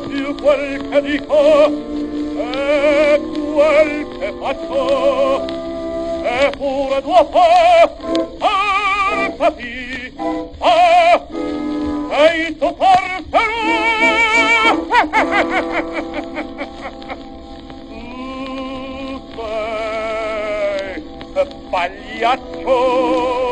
più quel che dico e quel che faccio. E pure dopo alzati ah sei tu porferò tu sei pagliaccio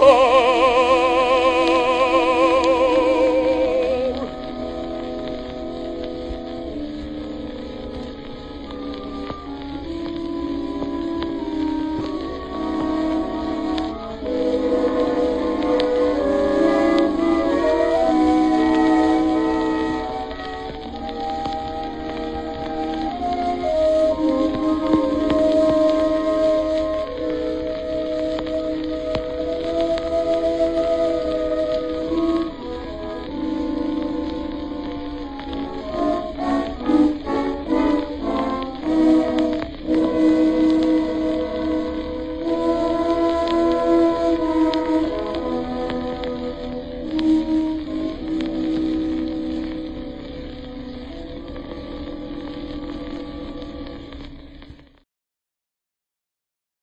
Oh.